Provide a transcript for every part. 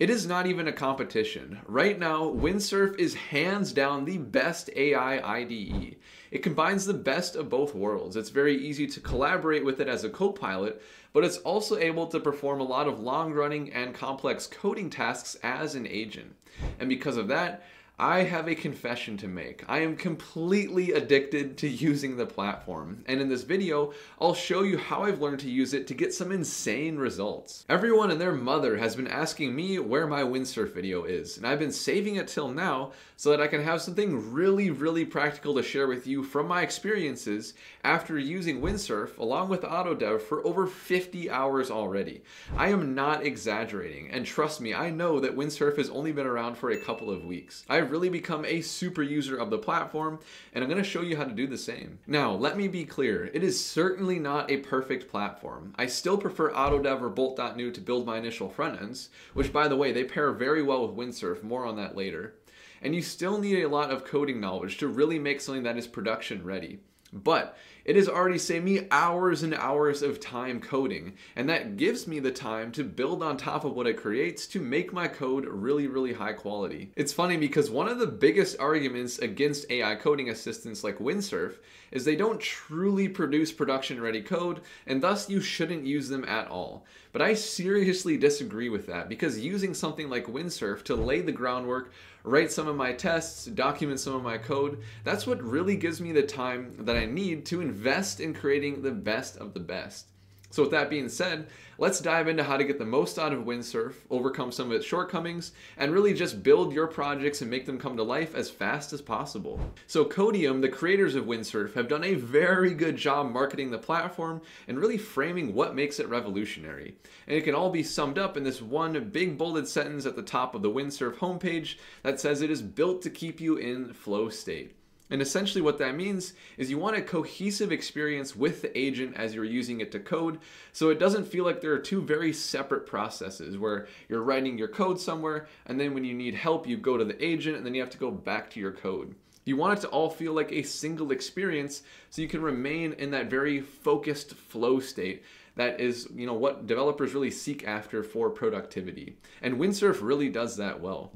It is not even a competition. Right now, Windsurf is hands down the best AI IDE. It combines the best of both worlds. It's very easy to collaborate with it as a co-pilot, but it's also able to perform a lot of long-running and complex coding tasks as an agent. And because of that, I have a confession to make. I am completely addicted to using the platform, and in this video, I'll show you how I've learned to use it to get some insane results. Everyone and their mother has been asking me where my windsurf video is, and I've been saving it till now so that I can have something really, really practical to share with you from my experiences after using windsurf along with oTToDev for over 50 hours already. I am not exaggerating, and trust me, I know that windsurf has only been around for a couple of weeks. I I've really become a super user of the platform, and I'm going to show you how to do the same. Now, let me be clear, it is certainly not a perfect platform. I still prefer oTToDev or Bolt.new to build my initial front ends, which by the way, they pair very well with Windsurf, more on that later. And you still need a lot of coding knowledge to really make something that is production ready. But it has already saved me hours and hours of time coding, and that gives me the time to build on top of what it creates to make my code really, really high quality. It's funny because one of the biggest arguments against AI coding assistants like Windsurf is they don't truly produce production ready code, and thus you shouldn't use them at all. But I seriously disagree with that because using something like Windsurf to lay the groundwork, write some of my tests, document some of my code, that's what really gives me the time that I need to invest in creating the best of the best. So with that being said, let's dive into how to get the most out of Windsurf, overcome some of its shortcomings, and really just build your projects and make them come to life as fast as possible. So Codeium, the creators of Windsurf, have done a very good job marketing the platform and really framing what makes it revolutionary. And it can all be summed up in this one big bolded sentence at the top of the Windsurf homepage that says it is built to keep you in flow state. And essentially what that means is you want a cohesive experience with the agent as you're using it to code. So it doesn't feel like there are two very separate processes where you're writing your code somewhere and then when you need help, you go to the agent and then you have to go back to your code. You want it to all feel like a single experience so you can remain in that very focused flow state that is, you know, what developers really seek after for productivity. And Windsurf really does that well.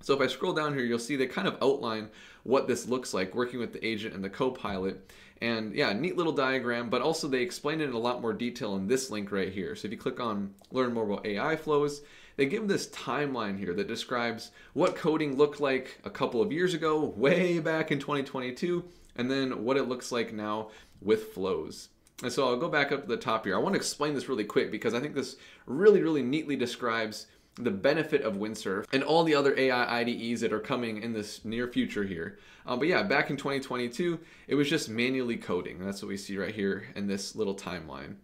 So if I scroll down here, you'll see they kind of outline what this looks like working with the agent and the co-pilot. And yeah, neat little diagram, but also they explain it in a lot more detail in this link right here. So if you click on learn more about AI flows, they give this timeline here that describes what coding looked like a couple of years ago, way back in 2022, and then what it looks like now with flows. And so I'll go back up to the top here. I want to explain this really quick because I think this really, really neatly describes the benefit of Windsurf and all the other AI IDEs that are coming in this near future here. Um, but yeah, back in 2022, it was just manually coding. That's what we see right here in this little timeline.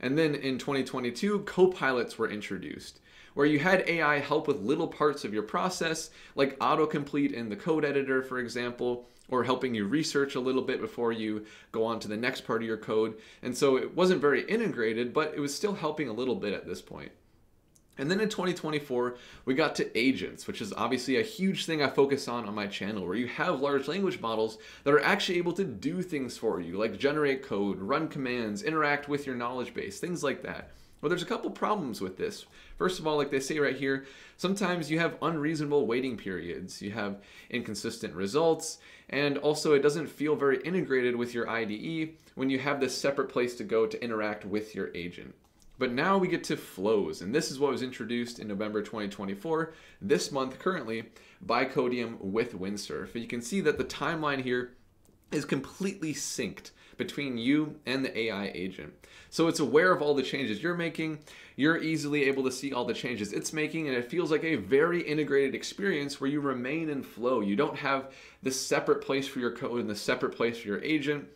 And then in 2022, copilots were introduced, where you had AI help with little parts of your process, like autocomplete in the code editor, for example, or helping you research a little bit before you go on to the next part of your code. And so it wasn't very integrated, but it was still helping a little bit at this point. And then in 2024, we got to agents, which is obviously a huge thing I focus on on my channel, where you have large language models that are actually able to do things for you, like generate code, run commands, interact with your knowledge base, things like that. Well, there's a couple problems with this. First of all, like they say right here, sometimes you have unreasonable waiting periods, you have inconsistent results, and also it doesn't feel very integrated with your IDE when you have this separate place to go to interact with your agent. But now we get to flows, and this is what was introduced in November 2024, this month currently, by Codeium with Windsurf. And you can see that the timeline here is completely synced between you and the AI agent. So it's aware of all the changes you're making, you're easily able to see all the changes it's making, and it feels like a very integrated experience where you remain in flow. You don't have the separate place for your code and the separate place for your agent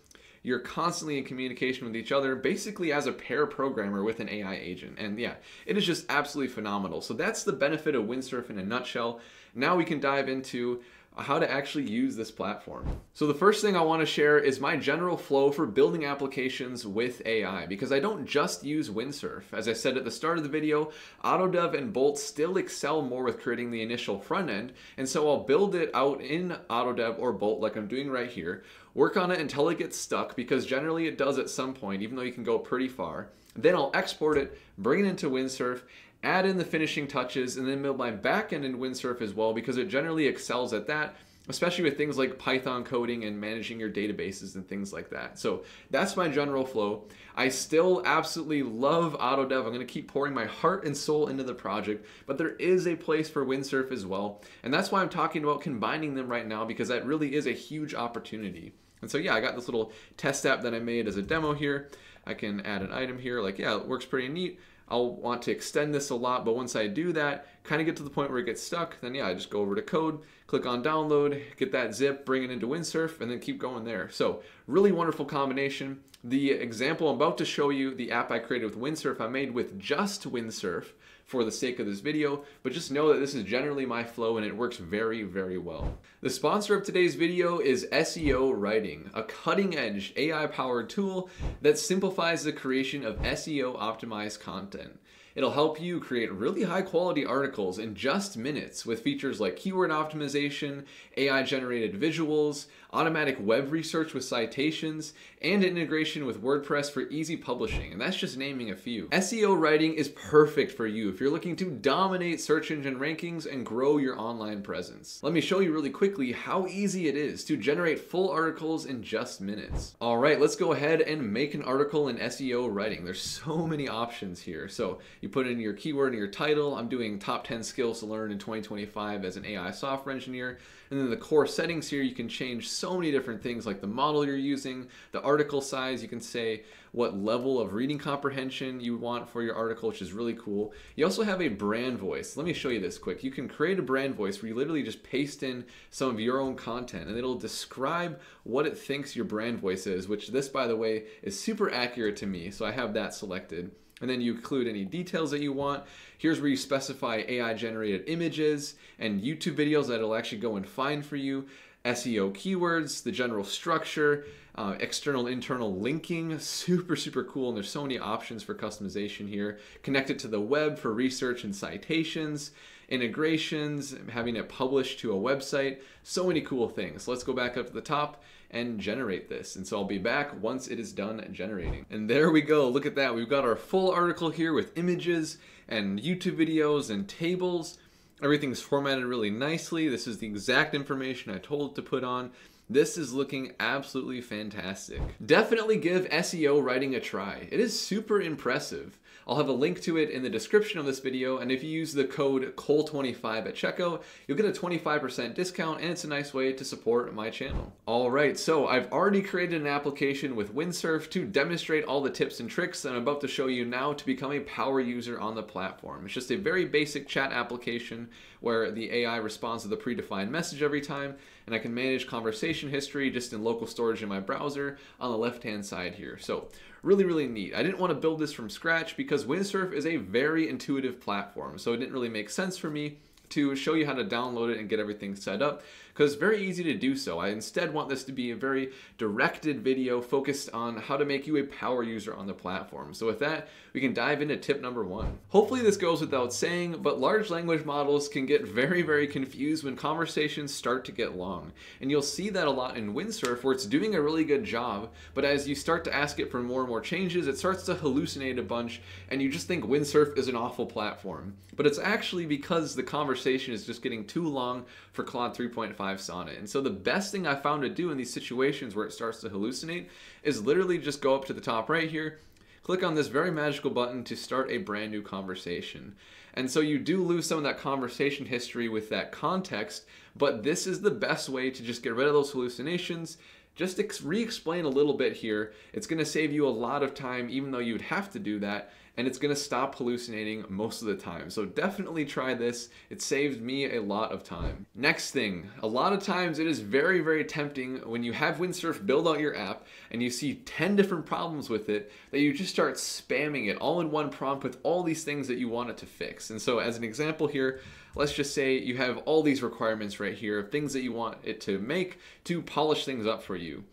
you're constantly in communication with each other, basically as a pair programmer with an AI agent. And yeah, it is just absolutely phenomenal. So that's the benefit of Windsurf in a nutshell. Now we can dive into how to actually use this platform. So the first thing I want to share is my general flow for building applications with AI because I don't just use Windsurf. As I said at the start of the video, oTToDev and Bolt still excel more with creating the initial front end and so I'll build it out in oTToDev or Bolt like I'm doing right here, work on it until it gets stuck because generally it does at some point even though you can go pretty far. Then I'll export it, bring it into Windsurf, add in the finishing touches, and then build my backend in Windsurf as well because it generally excels at that especially with things like Python coding and managing your databases and things like that. So that's my general flow. I still absolutely love oTToDev. I'm going to keep pouring my heart and soul into the project, but there is a place for Windsurf as well. And that's why I'm talking about combining them right now because that really is a huge opportunity. And so yeah, I got this little test app that I made as a demo here. I can add an item here, like yeah, it works pretty neat. I'll want to extend this a lot, but once I do that, kind of get to the point where it gets stuck, then yeah, I just go over to code, click on download, get that zip, bring it into Windsurf, and then keep going there. So really wonderful combination. The example I'm about to show you, the app I created with Windsurf, I made with just Windsurf for the sake of this video, but just know that this is generally my flow and it works very, very well. The sponsor of today's video is SEO Writing, a cutting edge AI powered tool that simplifies the creation of SEO optimized content. It'll help you create really high quality articles in just minutes with features like keyword optimization, AI generated visuals, automatic web research with citations, and integration with WordPress for easy publishing. And that's just naming a few. SEO writing is perfect for you if you're looking to dominate search engine rankings and grow your online presence. Let me show you really quickly how easy it is to generate full articles in just minutes. All right, let's go ahead and make an article in SEO writing. There's so many options here. So you put in your keyword and your title. I'm doing top 10 skills to learn in 2025 as an AI software engineer. And then the core settings here, you can change so many different things like the model you're using, the article size. You can say what level of reading comprehension you want for your article, which is really cool. You also have a brand voice. Let me show you this quick. You can create a brand voice where you literally just paste in some of your own content and it'll describe what it thinks your brand voice is, which this, by the way, is super accurate to me. So I have that selected. And then you include any details that you want. Here's where you specify AI generated images and YouTube videos that it'll actually go and find for you, SEO keywords, the general structure, uh, external internal linking, super, super cool. And there's so many options for customization here. Connect it to the web for research and citations, integrations, having it published to a website, so many cool things. Let's go back up to the top and generate this. And so I'll be back once it is done generating. And there we go, look at that. We've got our full article here with images and YouTube videos and tables. Everything's formatted really nicely. This is the exact information I told it to put on. This is looking absolutely fantastic. Definitely give SEO writing a try. It is super impressive. I'll have a link to it in the description of this video, and if you use the code COLE25 at checkout, you'll get a 25% discount, and it's a nice way to support my channel. All right, so I've already created an application with Windsurf to demonstrate all the tips and tricks that I'm about to show you now to become a power user on the platform. It's just a very basic chat application where the AI responds to the predefined message every time, and I can manage conversation history just in local storage in my browser on the left-hand side here. So really, really neat. I didn't want to build this from scratch because Windsurf is a very intuitive platform, so it didn't really make sense for me to show you how to download it and get everything set up because it's very easy to do so. I instead want this to be a very directed video focused on how to make you a power user on the platform. So with that, we can dive into tip number one. Hopefully this goes without saying, but large language models can get very, very confused when conversations start to get long. And you'll see that a lot in Windsurf where it's doing a really good job, but as you start to ask it for more and more changes, it starts to hallucinate a bunch and you just think Windsurf is an awful platform. But it's actually because the conversation is just getting too long for Claude 3.5 Sonnet. And so the best thing I found to do in these situations where it starts to hallucinate is literally just go up to the top right here, click on this very magical button to start a brand new conversation. And so you do lose some of that conversation history with that context, but this is the best way to just get rid of those hallucinations just re-explain a little bit here. It's going to save you a lot of time even though you'd have to do that and it's going to stop hallucinating most of the time. So definitely try this. It saves me a lot of time. Next thing, a lot of times it is very, very tempting when you have Windsurf build out your app and you see 10 different problems with it that you just start spamming it all in one prompt with all these things that you want it to fix. And so as an example here, let's just say you have all these requirements right here, things that you want it to make to polish things up for you.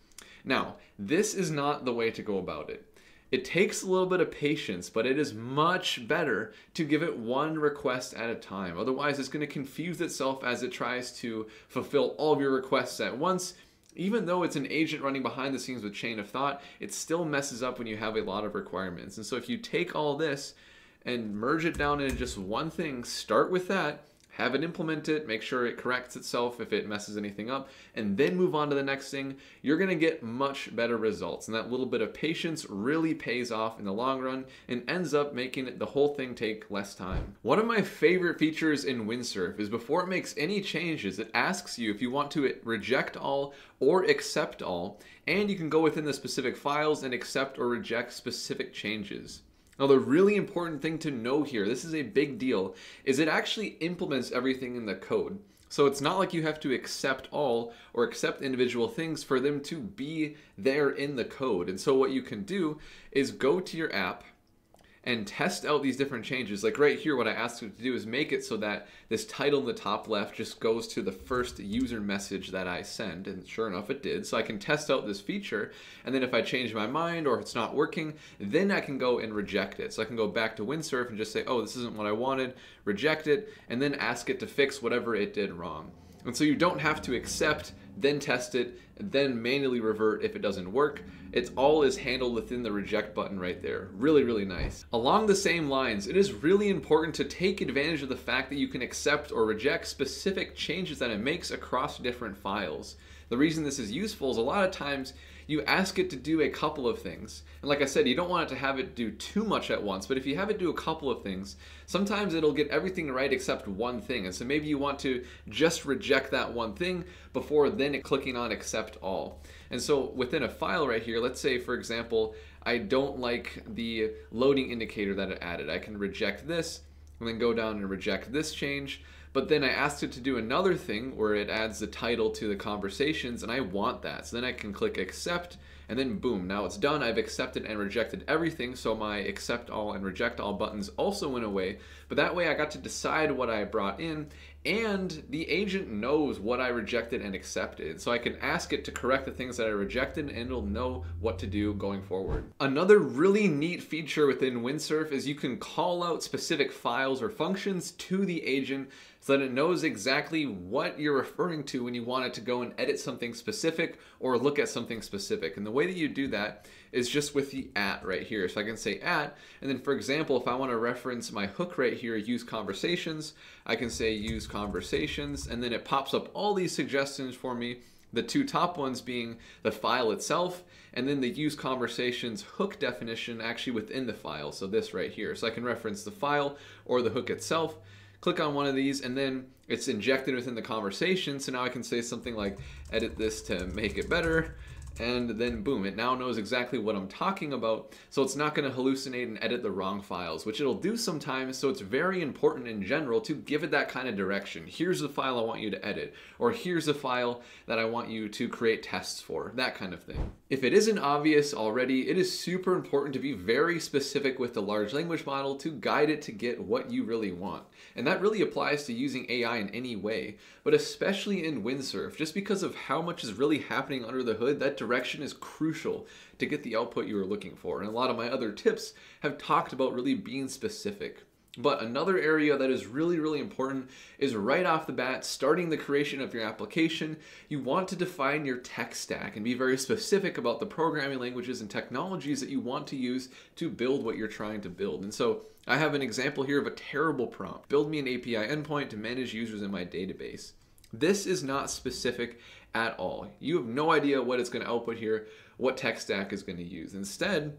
Now, this is not the way to go about it. It takes a little bit of patience, but it is much better to give it one request at a time. Otherwise, it's going to confuse itself as it tries to fulfill all of your requests at once. Even though it's an agent running behind the scenes with chain of thought, it still messes up when you have a lot of requirements. And so if you take all this and merge it down into just one thing. Start with that have it implement it, make sure it corrects itself if it messes anything up, and then move on to the next thing, you're gonna get much better results. And that little bit of patience really pays off in the long run and ends up making the whole thing take less time. One of my favorite features in Windsurf is before it makes any changes, it asks you if you want to reject all or accept all, and you can go within the specific files and accept or reject specific changes. Now, the really important thing to know here, this is a big deal, is it actually implements everything in the code. So it's not like you have to accept all or accept individual things for them to be there in the code. And so what you can do is go to your app and test out these different changes. Like right here, what I asked it to do is make it so that this title in the top left just goes to the first user message that I send. And sure enough, it did. So I can test out this feature. And then if I change my mind or if it's not working, then I can go and reject it. So I can go back to Windsurf and just say, oh, this isn't what I wanted, reject it, and then ask it to fix whatever it did wrong. And so you don't have to accept, then test it, then manually revert if it doesn't work. It's all is handled within the reject button right there. Really, really nice. Along the same lines, it is really important to take advantage of the fact that you can accept or reject specific changes that it makes across different files. The reason this is useful is a lot of times you ask it to do a couple of things. And like I said, you don't want it to have it do too much at once, but if you have it do a couple of things, sometimes it'll get everything right except one thing. And so maybe you want to just reject that one thing before then clicking on accept all. And so within a file right here, let's say for example, I don't like the loading indicator that it added. I can reject this and then go down and reject this change. But then I asked it to do another thing where it adds the title to the conversations, and I want that. So then I can click accept, and then boom, now it's done. I've accepted and rejected everything, so my accept all and reject all buttons also went away. But that way I got to decide what I brought in, and the agent knows what I rejected and accepted. So I can ask it to correct the things that I rejected and it'll know what to do going forward. Another really neat feature within Windsurf is you can call out specific files or functions to the agent so that it knows exactly what you're referring to when you want it to go and edit something specific or look at something specific. And the way that you do that is just with the at right here. So I can say at, and then for example, if I want to reference my hook right here, use conversations, I can say use conversations, and then it pops up all these suggestions for me the two top ones being the file itself and then the use conversations hook definition actually within the file so this right here so I can reference the file or the hook itself click on one of these and then it's injected within the conversation. So now I can say something like edit this to make it better and then boom, it now knows exactly what I'm talking about, so it's not going to hallucinate and edit the wrong files, which it'll do sometimes, so it's very important in general to give it that kind of direction. Here's the file I want you to edit, or here's the file that I want you to create tests for, that kind of thing. If it isn't obvious already, it is super important to be very specific with the large language model to guide it to get what you really want. And that really applies to using AI in any way, but especially in Windsurf, just because of how much is really happening under the hood, that direction is crucial to get the output you are looking for. And a lot of my other tips have talked about really being specific. But another area that is really, really important is right off the bat, starting the creation of your application, you want to define your tech stack and be very specific about the programming languages and technologies that you want to use to build what you're trying to build. And so I have an example here of a terrible prompt. Build me an API endpoint to manage users in my database. This is not specific at all. You have no idea what it's going to output here, what tech stack is going to use. Instead,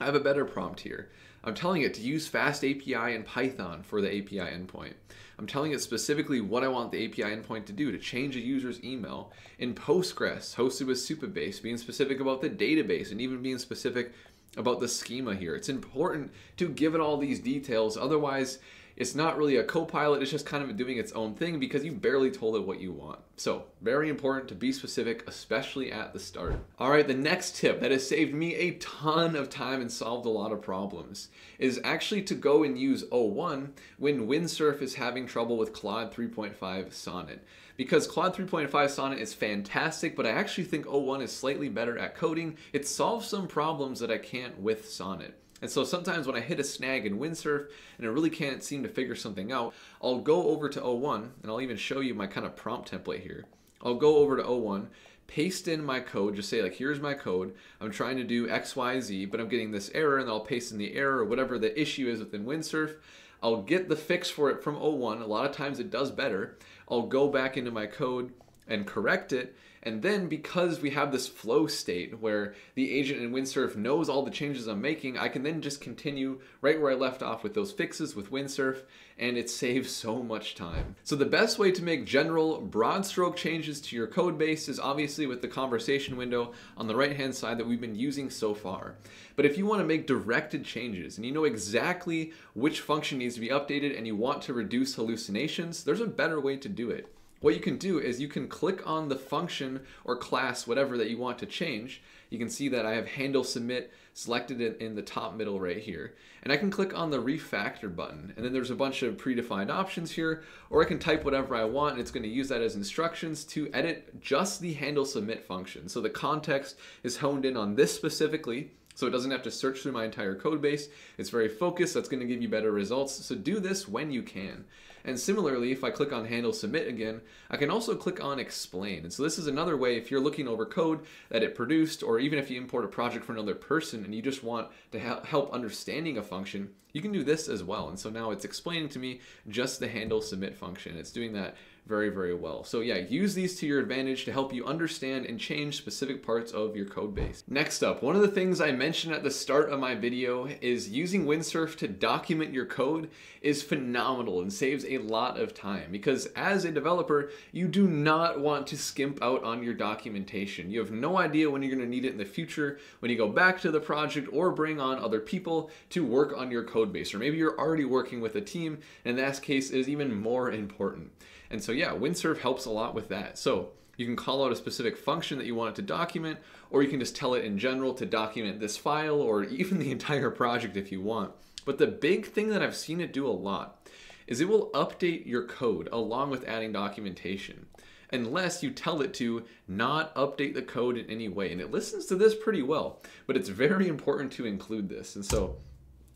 I have a better prompt here. I'm telling it to use FastAPI and Python for the API endpoint. I'm telling it specifically what I want the API endpoint to do to change a user's email. In Postgres, hosted with Supabase, being specific about the database and even being specific about the schema here. It's important to give it all these details, otherwise it's not really a co-pilot, it's just kind of doing its own thing because you barely told it what you want. So very important to be specific, especially at the start. All right, the next tip that has saved me a ton of time and solved a lot of problems is actually to go and use O1 when Windsurf is having trouble with Claude 3.5 Sonnet. Because Claude 3.5 Sonnet is fantastic, but I actually think O1 is slightly better at coding. It solves some problems that I can't with Sonnet. And so sometimes when I hit a snag in Windsurf and I really can't seem to figure something out, I'll go over to O1 and I'll even show you my kind of prompt template here. I'll go over to O1, paste in my code, just say like, here's my code. I'm trying to do X, Y, Z, but I'm getting this error and I'll paste in the error or whatever the issue is within Windsurf. I'll get the fix for it from O1. A lot of times it does better. I'll go back into my code and correct it. And then because we have this flow state where the agent in Windsurf knows all the changes I'm making, I can then just continue right where I left off with those fixes with Windsurf and it saves so much time. So the best way to make general broad stroke changes to your code base is obviously with the conversation window on the right hand side that we've been using so far. But if you want to make directed changes and you know exactly which function needs to be updated and you want to reduce hallucinations, there's a better way to do it what you can do is you can click on the function or class, whatever that you want to change. You can see that I have handle submit selected in the top middle right here. And I can click on the refactor button. And then there's a bunch of predefined options here, or I can type whatever I want and it's gonna use that as instructions to edit just the handle submit function. So the context is honed in on this specifically, so it doesn't have to search through my entire code base. It's very focused. That's going to give you better results. So do this when you can. And similarly, if I click on handle submit again, I can also click on explain. And so this is another way if you're looking over code that it produced, or even if you import a project for another person and you just want to help understanding a function, you can do this as well. And so now it's explaining to me just the handle submit function. It's doing that very, very well. So yeah, use these to your advantage to help you understand and change specific parts of your code base. Next up, one of the things I mentioned at the start of my video is using Windsurf to document your code is phenomenal and saves a lot of time because as a developer, you do not want to skimp out on your documentation. You have no idea when you're gonna need it in the future, when you go back to the project or bring on other people to work on your code base. Or maybe you're already working with a team and that case is even more important. And so yeah, Windsurf helps a lot with that. So you can call out a specific function that you want it to document, or you can just tell it in general to document this file or even the entire project if you want. But the big thing that I've seen it do a lot is it will update your code along with adding documentation unless you tell it to not update the code in any way. And it listens to this pretty well, but it's very important to include this. And so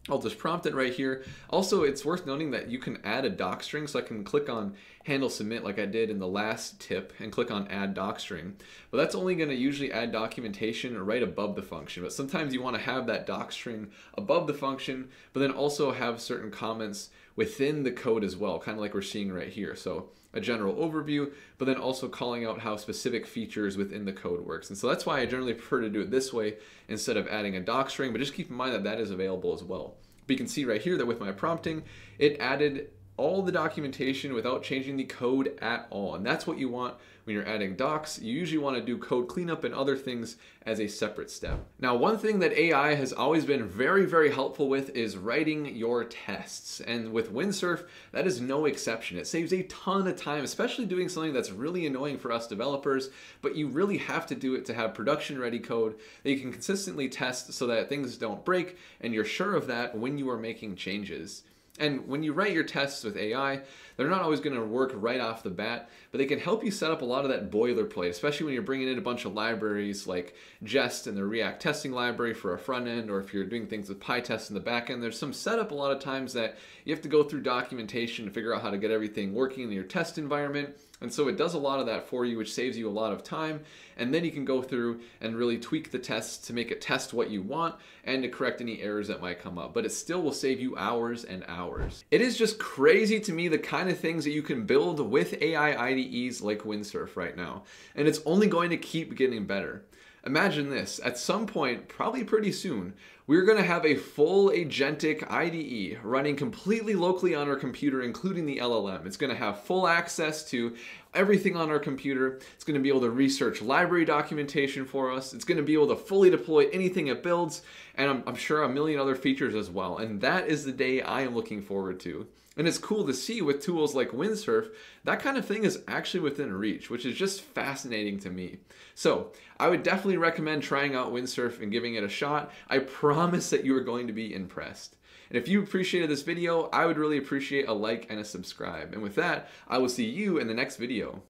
I'll just prompt it right here. Also, it's worth noting that you can add a doc string, so I can click on handle submit like I did in the last tip and click on add doc string. But that's only going to usually add documentation right above the function. But sometimes you want to have that doc string above the function, but then also have certain comments within the code as well, kind of like we're seeing right here. So a general overview, but then also calling out how specific features within the code works. And so that's why I generally prefer to do it this way instead of adding a doc string, but just keep in mind that that is available as well. But you can see right here that with my prompting, it added all the documentation without changing the code at all. And that's what you want when you're adding docs. You usually want to do code cleanup and other things as a separate step. Now, one thing that AI has always been very, very helpful with is writing your tests. And with Windsurf, that is no exception. It saves a ton of time, especially doing something that's really annoying for us developers, but you really have to do it to have production ready code that you can consistently test so that things don't break and you're sure of that when you are making changes. And when you write your tests with AI, they're not always going to work right off the bat, but they can help you set up a lot of that boilerplate, especially when you're bringing in a bunch of libraries like Jest and the React testing library for a front end, or if you're doing things with PyTest in the back end. There's some setup a lot of times that you have to go through documentation to figure out how to get everything working in your test environment. And so it does a lot of that for you, which saves you a lot of time. And then you can go through and really tweak the tests to make it test what you want and to correct any errors that might come up. But it still will save you hours and hours. It is just crazy to me the kind of things that you can build with AI IDEs like Windsurf right now. And it's only going to keep getting better. Imagine this, at some point, probably pretty soon, we're going to have a full agentic IDE running completely locally on our computer, including the LLM. It's going to have full access to everything on our computer. It's going to be able to research library documentation for us. It's going to be able to fully deploy anything it builds, and I'm, I'm sure a million other features as well. And that is the day I am looking forward to. And it's cool to see with tools like Windsurf, that kind of thing is actually within reach, which is just fascinating to me. So I would definitely recommend trying out Windsurf and giving it a shot. I promise that you are going to be impressed. And if you appreciated this video, I would really appreciate a like and a subscribe. And with that, I will see you in the next video.